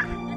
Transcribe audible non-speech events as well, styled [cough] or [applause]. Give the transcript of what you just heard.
Ah! [laughs]